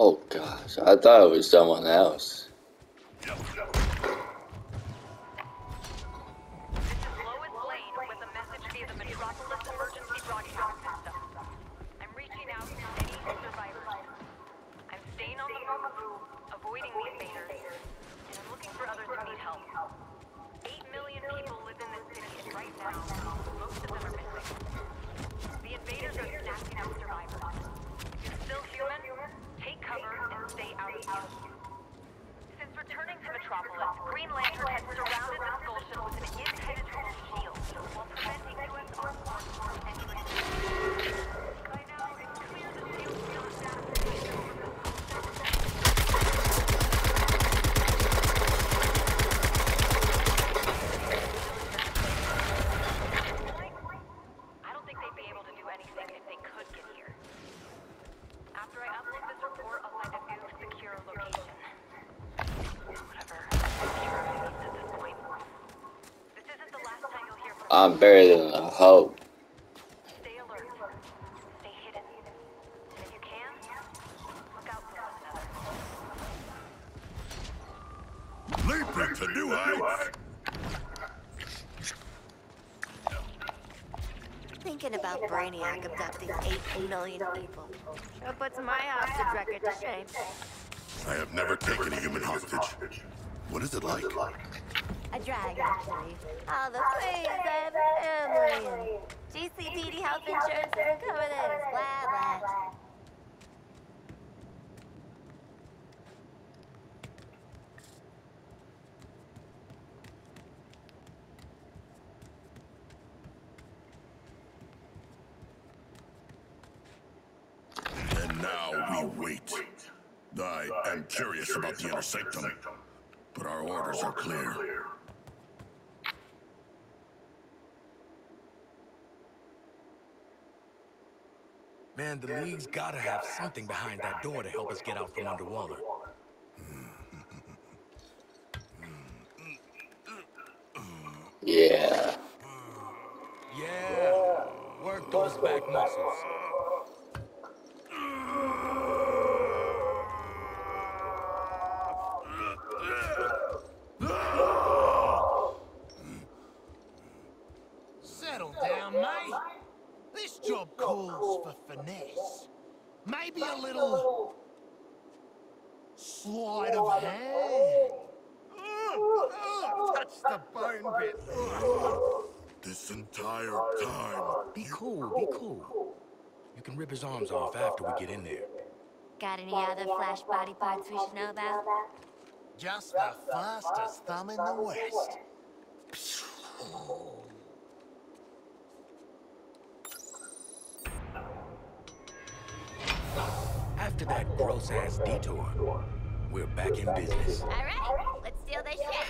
Oh gosh, I thought it was someone else. This is Lois Lane with a message via the Metropolis Emergency Broadcast System. I'm reaching out to any survivors. I'm staying on the move, avoiding the invaders, and I'm looking for others I'm better than a hoe. Stay alert. Stay hidden. And if you can, look out for one another. Leaping to new heights! Thinking about Brainiac abducting 8 million people. Sure puts my hostage record to shame. I have never taken a human hostage. What is it like? A drag, actually. All the I have family. GCPD health insurance doesn't cover this. Blah, blah. And now we wait. I am curious about the inner sanctum, but our orders are clear. Man, the League's gotta have something behind that door to help us get out from under Waller. Yeah. Yeah, work those back muscles. Maybe a little sleight of hand. Ugh, ugh, touch the bone bit. Ugh. This entire time, Be cool, be cool. You can rip his arms off after we get in there. Got any other flash body parts we should know about? Just the fastest thumb in the West. After that gross-ass detour, we're back in business. All right, let's steal this shit.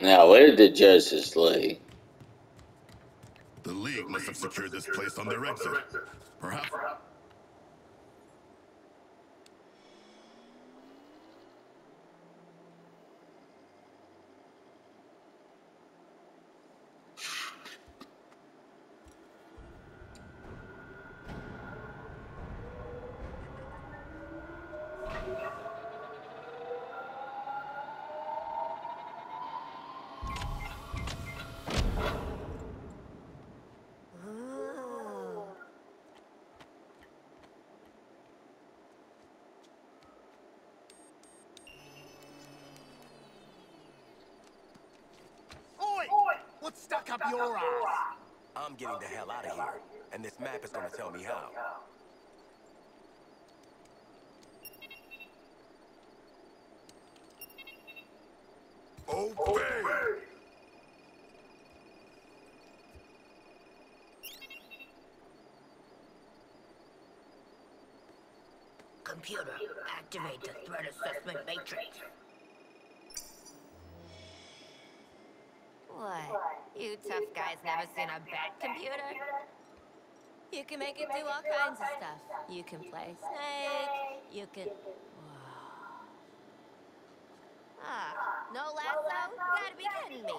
Now, where did Justice League? the League must have secured this place on their exit. Perhaps. Ooh. Oi! What's stuck up your ass? I'm getting the hell out of here, and this map is gonna tell me how. Obey! Computer, activate the threat assessment matrix. What? You tough guys never seen a bad computer? You can make it do all kinds of stuff. You can play Snake. You can. Whoa. Ah, no lasso? You gotta be kidding me.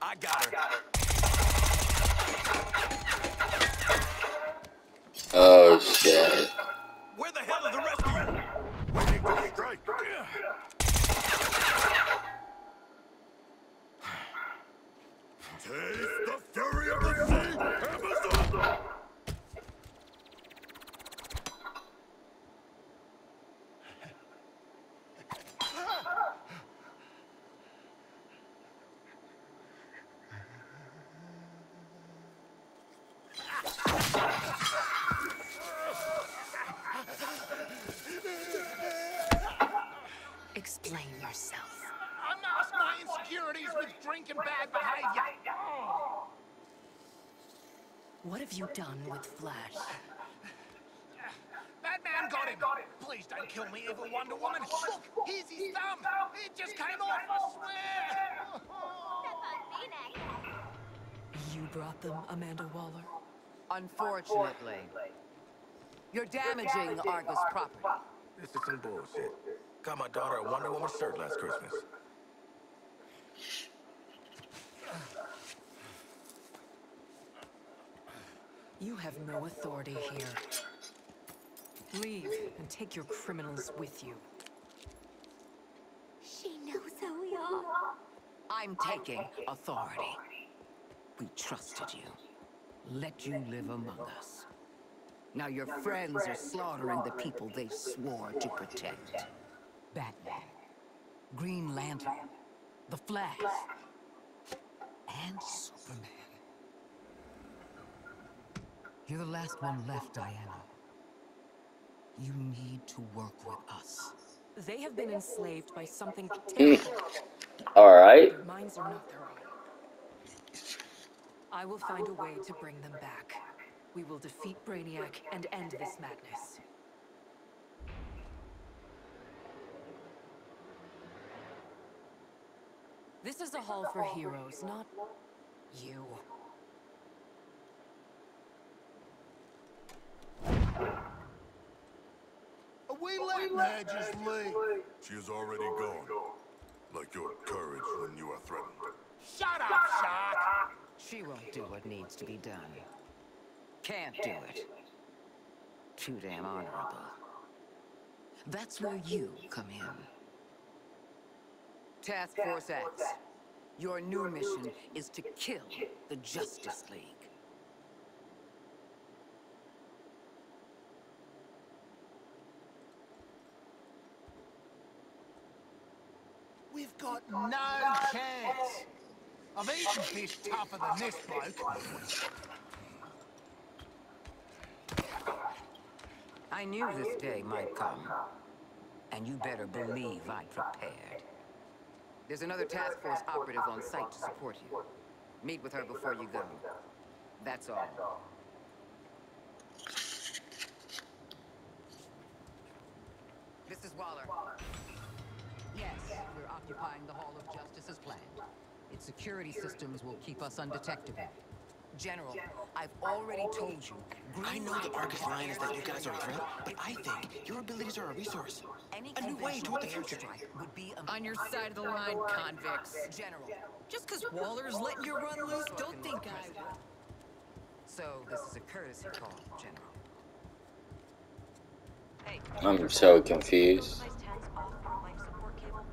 I got her. Oh shit. Where the hell are the rest of you? Waiting to strike. Taste the fury of the sea, Amazon! Explain yourself. I mask my insecurities with drink and bad behavior. What have you done with Flash? Batman got him. Please don't kill me, evil Wonder Woman. Look, here's his thumb. It just came off, I swear. You brought them, Amanda Waller? Unfortunately. You're damaging Argus property. This is some bullshit. Got my daughter a Wonder Woman shirt last Christmas. You have no authority here. Leave and take your criminals with you. She knows who we are. I'm taking authority. We trusted you. Let you live among us. Now your friends are slaughtering the people they swore to protect. Batman, Green Lantern, The Flash, and Superman. You're the last one left, Diana. You need to work with us. They have been enslaved by something terrible. Alright. Minds are not their own. I will find a way to bring them back. We will defeat Brainiac and end this madness. This is a hall for heroes, not you. Are we just leave? She is already gone. Like your courage when you are threatened. Shut up, Shark. She won't do what needs to be done. Can't do it. Too damn honorable. That's where you come in. Task Force X. Your new mission is to kill the Justice League. We've got no chance. I've eaten fish tougher than this bloke. I knew this day might come. And you better believe I prepared. There's another task force operative on site to support you. Meet with her before you go. That's all. This is Waller. Yes, we're occupying the Hall of Justice as planned. Its security systems will keep us undetectable. General, I've already told you. I know the Argus line is that you guys are a threat, but I think your abilities are a resource. Any A new way toward the future. airstrike would be a On your side of the line, convicts. General. Just because Waller's letting you run loose, don't think I will. So this is a courtesy call, General. Hey, I'm so confused. nice tens off the life support cable.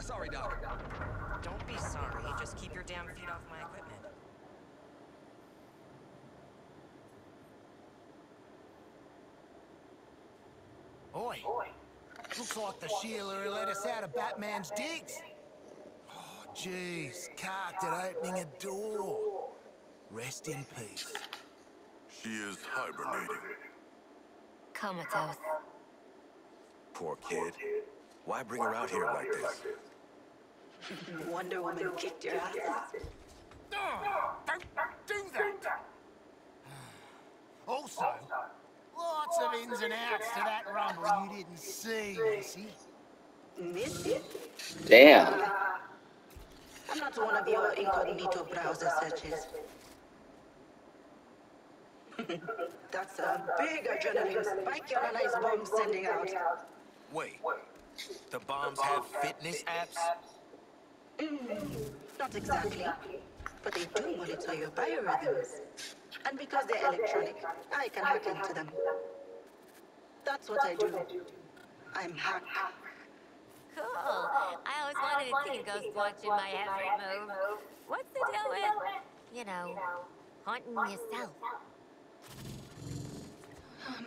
sorry, Doc. Don't be sorry. Just keep your damn feet off my equipment. Oi. Looks like the Sheila who let us out of Batman's digs. Oh, jeez. Carked at opening a door. Rest in peace. She is hibernating. Comatose. Poor kid. Why bring her out here like this? Wonder Woman kicked your ass. Oh, don't do that. Also, lots of ins and outs to that rumble you didn't see, Missy. Missy? Damn. I'm not one of your incognito browser searches. That's a big adrenaline spike on a nice bomb sending out. Wait, the bombs have fitness apps? Mm, not exactly. But they do monitor your biorhythms. And because they're electronic, I can hack into them. That's what I do. I'm hack. Cool. I always wanted to see a ghost watching my every move. What's the deal with, you know, haunting yourself?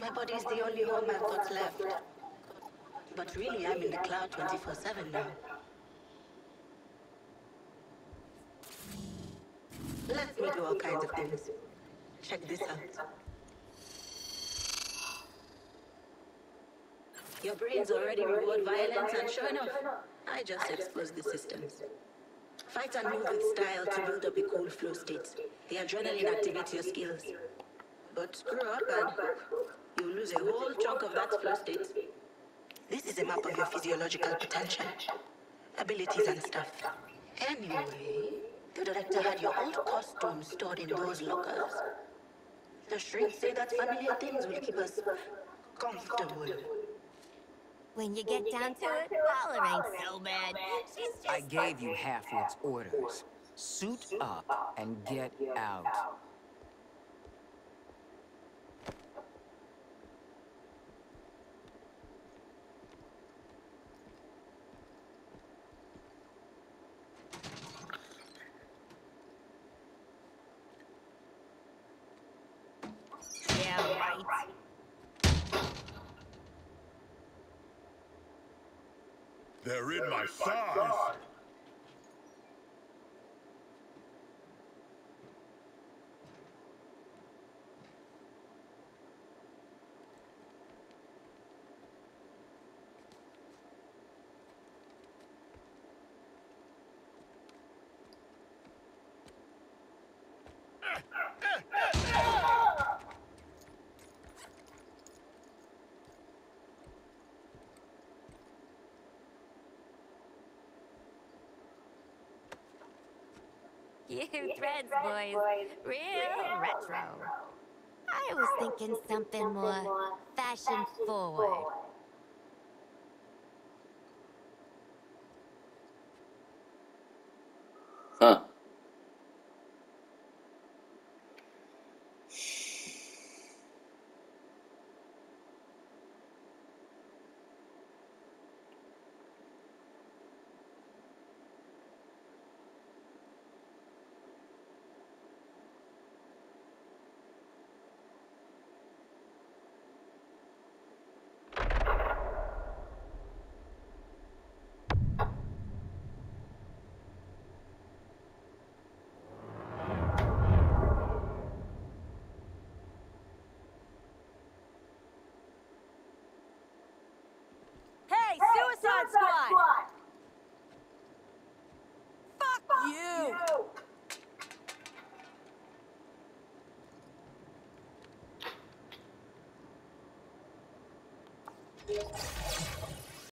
My body's the only home I've got left. But really, I'm in the cloud 24-7 now. Let me do all kinds of things. Check this out. Your brains already reward violence, and sure enough, I just exposed the systems. Fight and move with style to build up a cool flow state. The adrenaline activates your skills. But screw up and you lose a whole chunk of that flow state. This is a map of your physiological potential, abilities and stuff. Anyway, the director had your old costume stored in those lockers. The shrinks say that familiar things will keep us comfortable. When you get down to it, Paula ain't so bad. She's just I gave you Halfwood's orders. Suit up and get out. Yeah, right. They're in my thighs. You threads boys, real retro. I was thinking something more fashion forward. Suicide Squad!